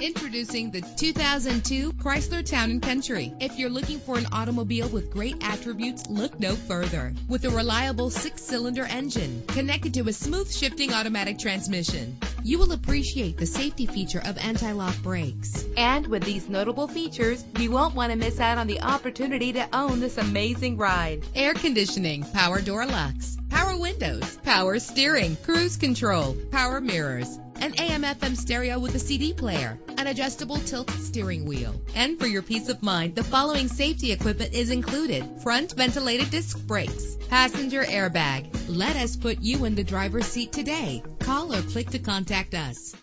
Introducing the 2002 Chrysler Town & Country. If you're looking for an automobile with great attributes, look no further. With a reliable six-cylinder engine connected to a smooth shifting automatic transmission, you will appreciate the safety feature of anti-lock brakes. And with these notable features, you won't want to miss out on the opportunity to own this amazing ride. Air conditioning, power door locks, power windows, power steering, cruise control, power mirrors, an AM FM stereo with a CD player, an adjustable tilt steering wheel. And for your peace of mind, the following safety equipment is included. Front ventilated disc brakes, passenger airbag. Let us put you in the driver's seat today. Call or click to contact us.